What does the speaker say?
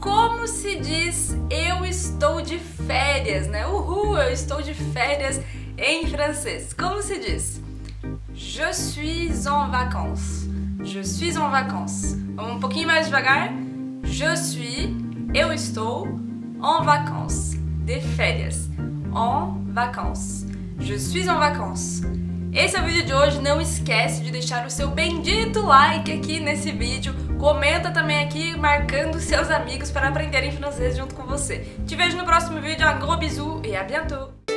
como se diz eu estou de férias, né? Uhul, eu estou de férias em francês. Como se diz? Je suis en vacances. Je suis en vacances. Vamos um pouquinho mais devagar. Je suis, eu estou, en vacances, de férias. En vacances. Je suis en vacances. Esse é o vídeo de hoje. Não esquece de deixar o seu bendito like aqui nesse vídeo. Comenta também aqui marcando seus amigos para aprenderem francês junto com você. Te vejo no próximo vídeo. Um gros bisou e à bientôt!